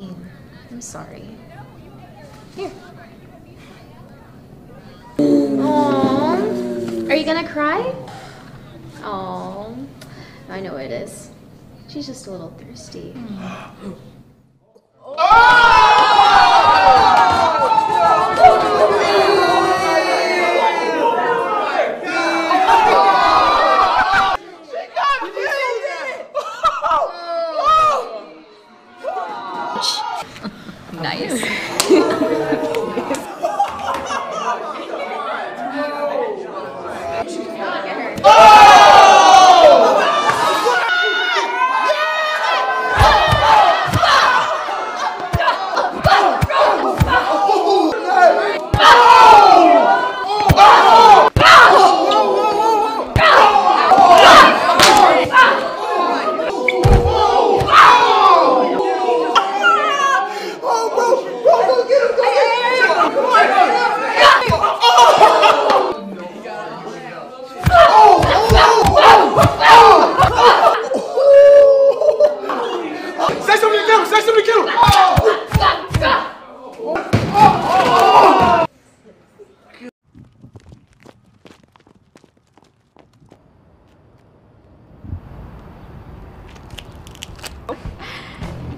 I'm sorry. Here. Aww. Are you gonna cry? Oh, I know it is. She's just a little thirsty. Nice. Oh!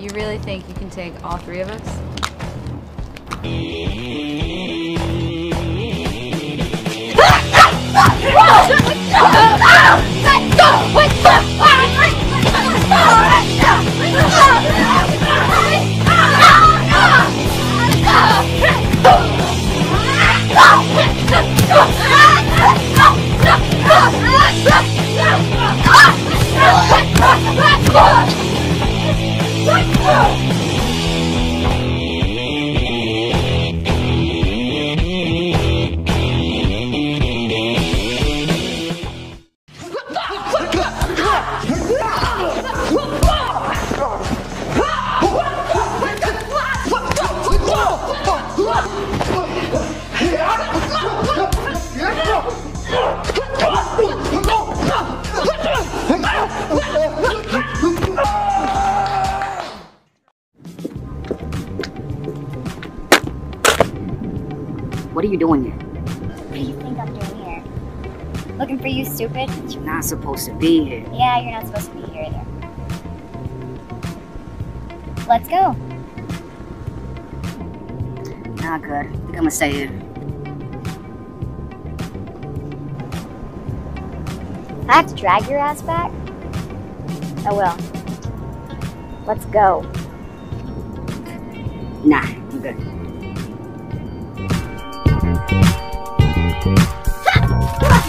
You really think you can take all three of us? You doing here? What do you think I'm doing here? Looking for you, stupid? You're not supposed to be here. Yeah, you're not supposed to be here either. Let's go. Not good. I think I'm gonna stay here. I have to drag your ass back? Oh, I will. Let's go. Nah, I'm good. Ha ha ha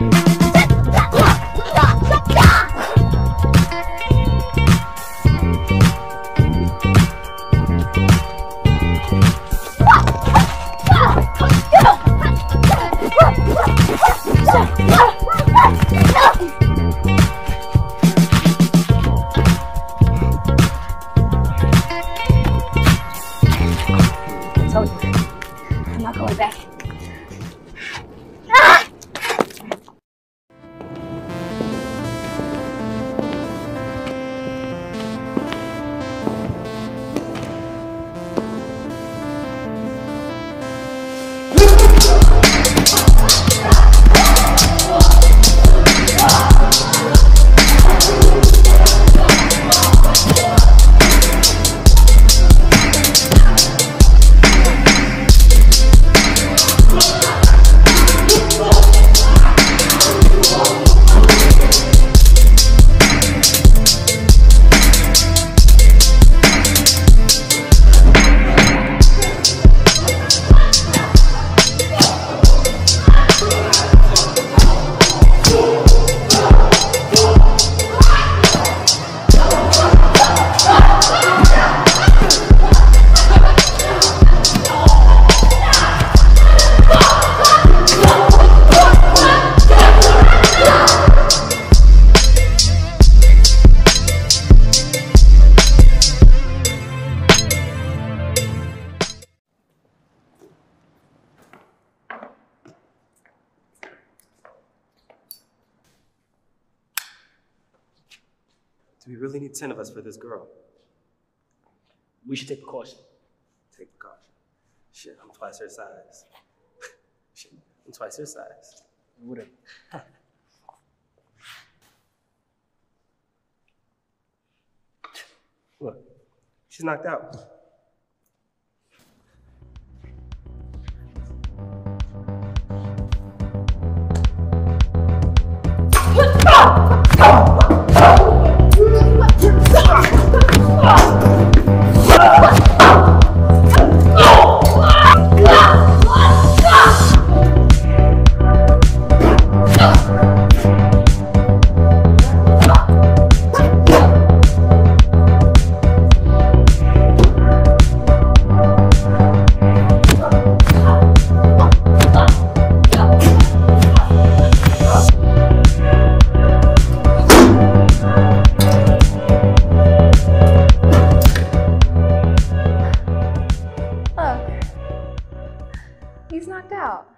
ha! I'm not going back. Do we really need 10 of us for this girl? We should take precaution. Take precaution. Shit, I'm twice her size. Shit, I'm twice her size. Whatever. Look, she's knocked out.